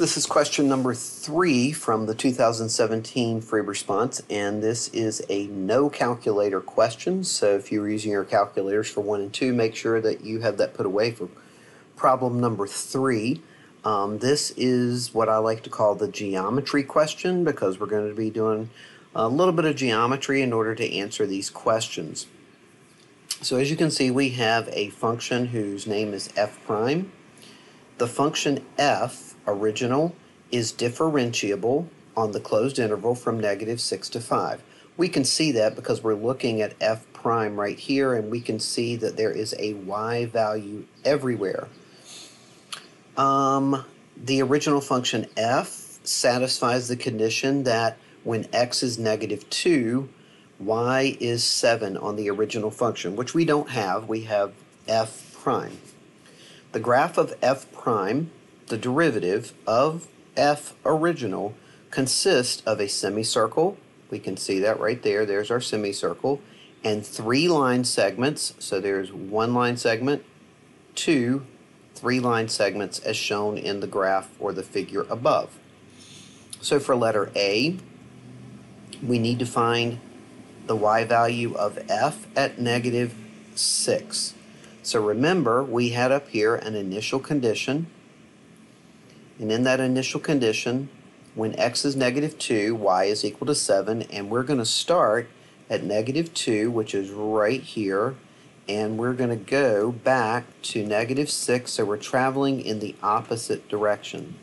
This is question number three from the 2017 free response, and this is a no calculator question. So if you were using your calculators for one and two, make sure that you have that put away for problem number three. Um, this is what I like to call the geometry question because we're going to be doing a little bit of geometry in order to answer these questions. So as you can see, we have a function whose name is f prime. The function f original is differentiable on the closed interval from negative 6 to 5. We can see that because we're looking at f prime right here and we can see that there is a y value everywhere. Um, the original function f satisfies the condition that when x is negative 2, y is 7 on the original function, which we don't have. We have f prime. The graph of f prime the derivative of f original consists of a semicircle. We can see that right there. There's our semicircle. And three line segments. So there's one line segment, two, three line segments as shown in the graph or the figure above. So for letter A, we need to find the y value of f at negative 6. So remember, we had up here an initial condition and in that initial condition, when x is negative 2, y is equal to 7, and we're going to start at negative 2, which is right here, and we're going to go back to negative 6, so we're traveling in the opposite direction.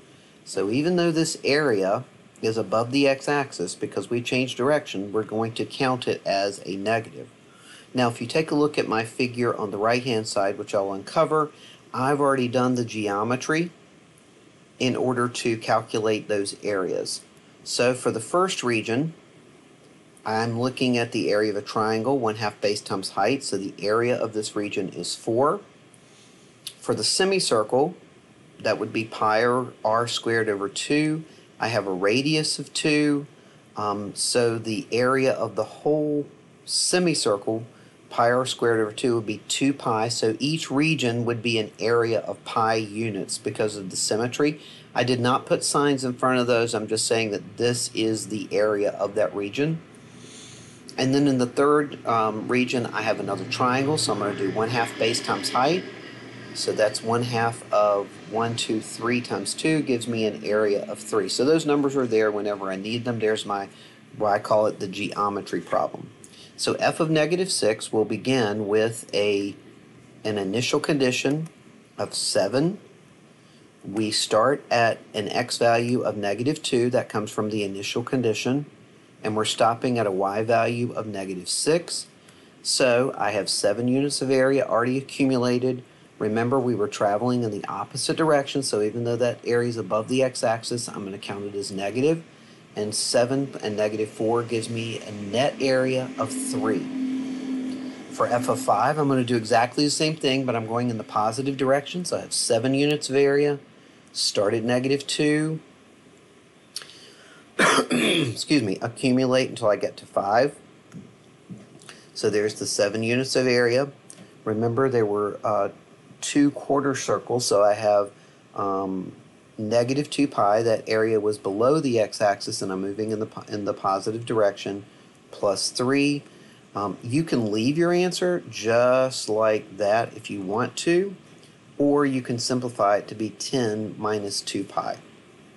So even though this area is above the x-axis, because we changed direction, we're going to count it as a negative. Now if you take a look at my figure on the right hand side, which I'll uncover, I've already done the geometry in order to calculate those areas. So for the first region, I'm looking at the area of a triangle, 1 half base times height, so the area of this region is 4. For the semicircle, that would be pi r, r squared over 2. I have a radius of 2, um, so the area of the whole semicircle pi r squared over 2 would be 2 pi, so each region would be an area of pi units because of the symmetry. I did not put signs in front of those, I'm just saying that this is the area of that region. And then in the third um, region, I have another triangle, so I'm going to do 1 half base times height. So that's 1 half of 1, 2, 3 times 2 gives me an area of 3. So those numbers are there whenever I need them. There's my, what I call it the geometry problem. So f of negative 6 will begin with a an initial condition of 7. We start at an x value of negative 2. That comes from the initial condition. And we're stopping at a y value of negative 6. So I have 7 units of area already accumulated. Remember, we were traveling in the opposite direction, so even though that area is above the x-axis, I'm going to count it as negative and 7 and negative 4 gives me a net area of 3. For f of 5, I'm going to do exactly the same thing, but I'm going in the positive direction. So I have 7 units of area, start at negative 2, excuse me, accumulate until I get to 5. So there's the 7 units of area. Remember, there were uh, two quarter circles, so I have um, negative 2 pi, that area was below the x-axis and I'm moving in the, in the positive direction, plus 3. Um, you can leave your answer just like that if you want to, or you can simplify it to be 10 minus 2 pi.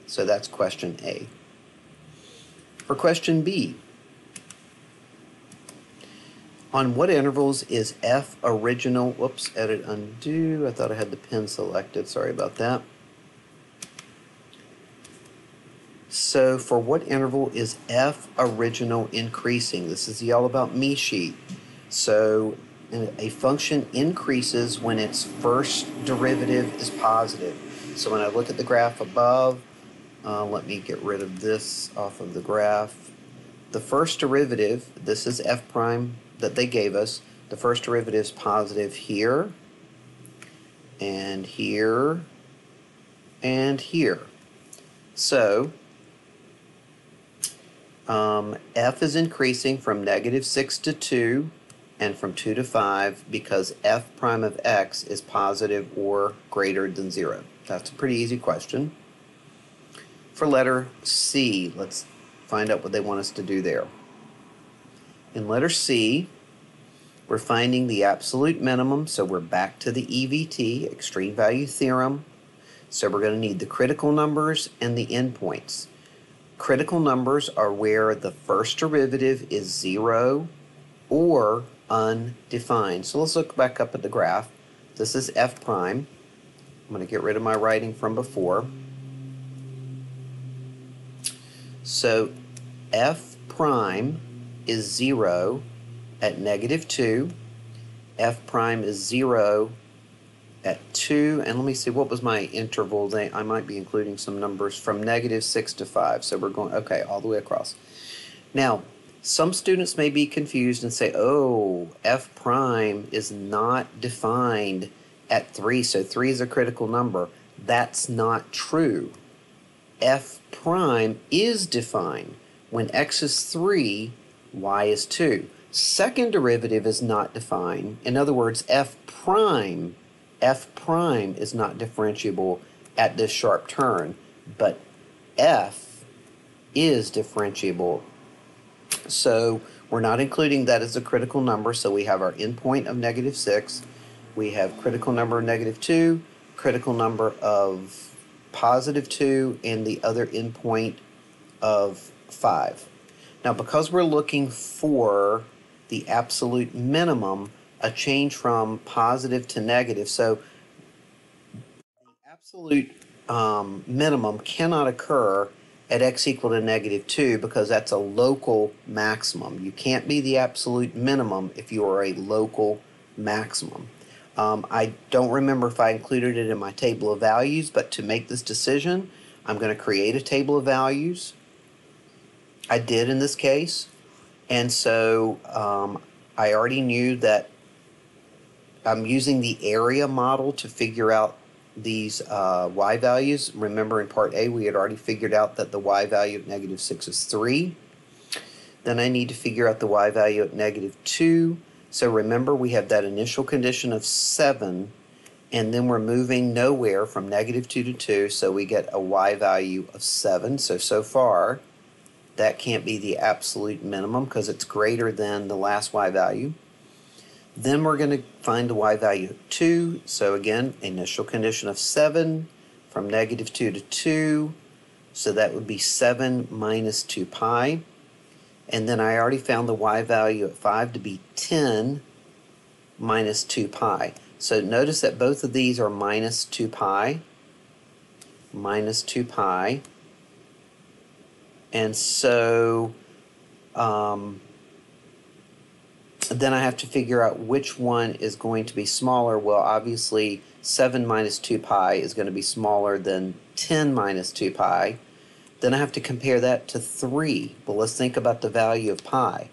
So that's question A. For question B, on what intervals is f original, whoops, edit undo, I thought I had the pen selected, sorry about that. So for what interval is f original increasing? This is the all about me sheet. So a function increases when its first derivative is positive. So when I look at the graph above, uh, let me get rid of this off of the graph. The first derivative, this is f prime that they gave us. The first derivative is positive here, and here, and here. So um, f is increasing from negative 6 to 2 and from 2 to 5 because f prime of x is positive or greater than 0. That's a pretty easy question. for letter C, let's find out what they want us to do there. In letter C, we're finding the absolute minimum, so we're back to the EVT, extreme value theorem. So we're going to need the critical numbers and the endpoints. Critical numbers are where the first derivative is zero or undefined. So let's look back up at the graph. This is f prime. I'm going to get rid of my writing from before. So f prime is 0 at negative 2. f prime is 0 at 2. And let me see, what was my interval? I might be including some numbers from negative 6 to 5. So we're going, okay, all the way across. Now, some students may be confused and say, oh, f prime is not defined at 3, so 3 is a critical number. That's not true. f prime is defined when x is 3, y is 2. Second derivative is not defined. In other words, f prime, f prime is not differentiable at this sharp turn, but f is differentiable so we're not including that as a critical number. So we have our endpoint of negative 6. We have critical number of negative 2, critical number of positive 2, and the other endpoint of 5. Now because we're looking for the absolute minimum, a change from positive to negative, so the absolute um, minimum cannot occur at x equal to negative 2 because that's a local maximum. You can't be the absolute minimum if you are a local maximum. Um, I don't remember if I included it in my table of values, but to make this decision, I'm going to create a table of values. I did in this case. And so um, I already knew that I'm using the area model to figure out these uh, y values. Remember in part A we had already figured out that the y value of negative 6 is 3. Then I need to figure out the y value at negative 2. So remember we have that initial condition of 7 and then we're moving nowhere from negative 2 to 2 so we get a y value of 7. So, so far that can't be the absolute minimum because it's greater than the last y value. Then we're going to find the y value of 2. So again, initial condition of 7 from negative 2 to 2. So that would be 7 minus 2 pi. And then I already found the y value at 5 to be 10 minus 2 pi. So notice that both of these are minus 2 pi. Minus 2 pi. And so um, then I have to figure out which one is going to be smaller. Well, obviously, 7 minus 2 pi is going to be smaller than 10 minus 2 pi. Then I have to compare that to 3. Well, let's think about the value of pi.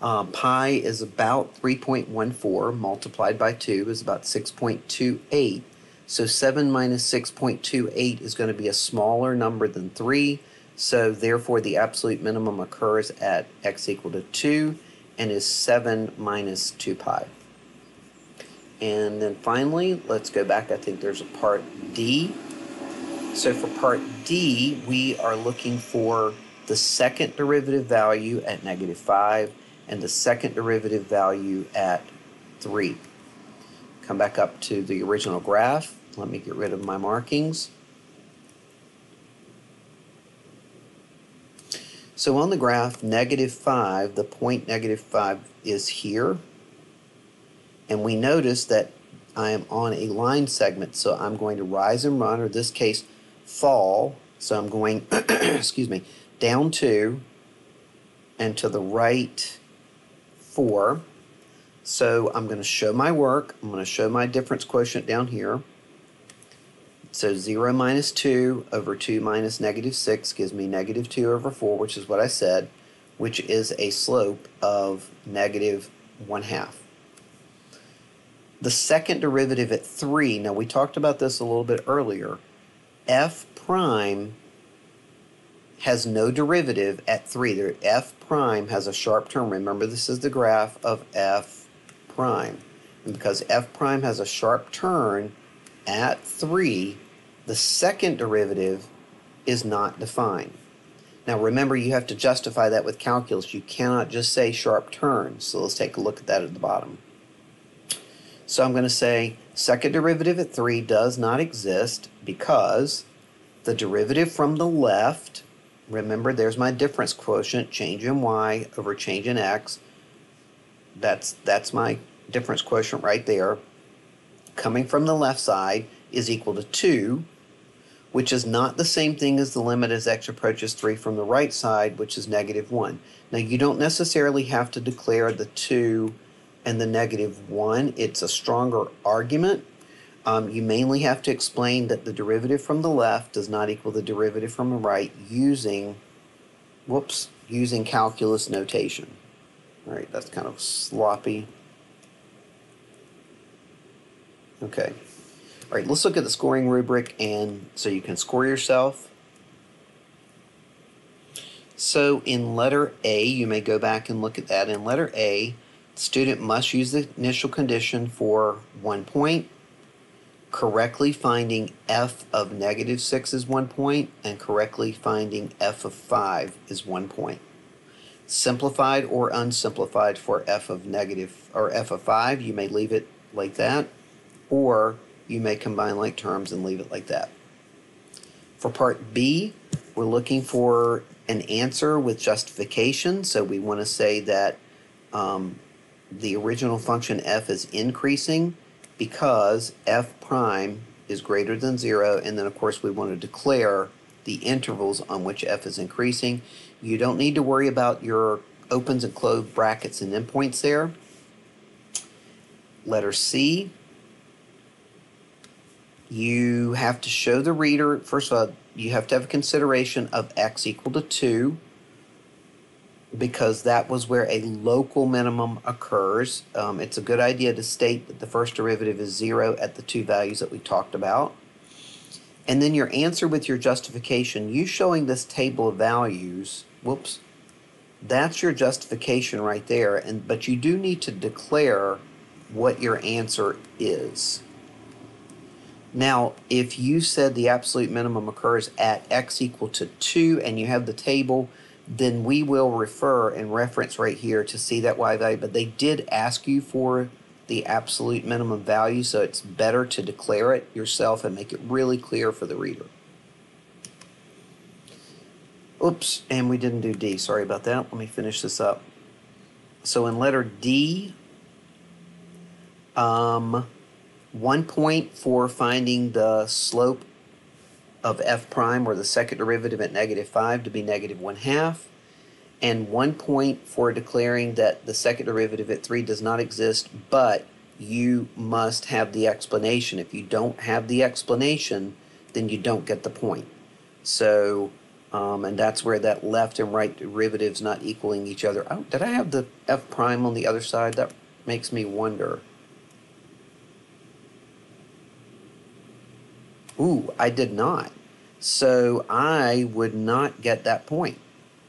Um, pi is about 3.14 multiplied by 2 is about 6.28. So 7 minus 6.28 is going to be a smaller number than 3. So therefore the absolute minimum occurs at x equal to 2 and is 7 minus 2 pi. And then finally, let's go back. I think there's a part D. So for part D, we are looking for the second derivative value at negative 5 and the second derivative value at 3. Come back up to the original graph. Let me get rid of my markings. So on the graph, negative 5, the point negative 5 is here. And we notice that I am on a line segment, so I'm going to rise and run, or this case, fall. So I'm going, excuse me, down 2 and to the right 4. So I'm going to show my work. I'm going to show my difference quotient down here. So 0 minus 2 over 2 minus negative 6 gives me negative 2 over 4, which is what I said, which is a slope of negative 1 half. The second derivative at 3, now we talked about this a little bit earlier, f prime has no derivative at 3. There, f prime has a sharp turn. Remember, this is the graph of f prime. And because f prime has a sharp turn at 3, the second derivative is not defined. Now remember, you have to justify that with calculus. You cannot just say sharp turn. So let's take a look at that at the bottom. So I'm going to say second derivative at 3 does not exist because the derivative from the left, remember there's my difference quotient, change in y over change in x. That's, that's my difference quotient right there. Coming from the left side is equal to 2 which is not the same thing as the limit as x approaches 3 from the right side, which is negative 1. Now, you don't necessarily have to declare the 2 and the negative 1. It's a stronger argument. Um, you mainly have to explain that the derivative from the left does not equal the derivative from the right using, whoops, using calculus notation. All right, that's kind of sloppy. Okay. All right, let's look at the scoring rubric and so you can score yourself. So in letter A, you may go back and look at that. In letter A, the student must use the initial condition for one point, correctly finding f of negative 6 is one point, and correctly finding f of 5 is one point. Simplified or unsimplified for f of negative or f of 5, you may leave it like that, or you may combine like terms and leave it like that. For part B, we're looking for an answer with justification. So we want to say that um, the original function f is increasing because f prime is greater than 0. And then, of course, we want to declare the intervals on which f is increasing. You don't need to worry about your opens and closed brackets and endpoints there. Letter C, you have to show the reader, first of all, you have to have a consideration of x equal to 2 because that was where a local minimum occurs. Um, it's a good idea to state that the first derivative is 0 at the two values that we talked about. And then your answer with your justification, you showing this table of values, whoops, that's your justification right there. And But you do need to declare what your answer is. Now, if you said the absolute minimum occurs at x equal to 2 and you have the table, then we will refer and reference right here to see that y value. But they did ask you for the absolute minimum value, so it's better to declare it yourself and make it really clear for the reader. Oops, and we didn't do D. Sorry about that. Let me finish this up. So in letter D, um, one point for finding the slope of f prime or the second derivative at negative 5 to be negative 1 half and one point for declaring that the second derivative at 3 does not exist but you must have the explanation. If you don't have the explanation then you don't get the point. So um, and that's where that left and right derivatives not equaling each other. Oh, did I have the f prime on the other side? That makes me wonder. Ooh, I did not. So I would not get that point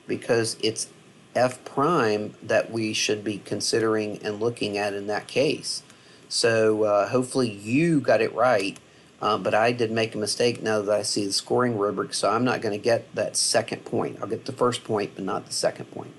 because it's f prime that we should be considering and looking at in that case. So uh, hopefully you got it right, um, but I did make a mistake now that I see the scoring rubric, so I'm not going to get that second point. I'll get the first point, but not the second point.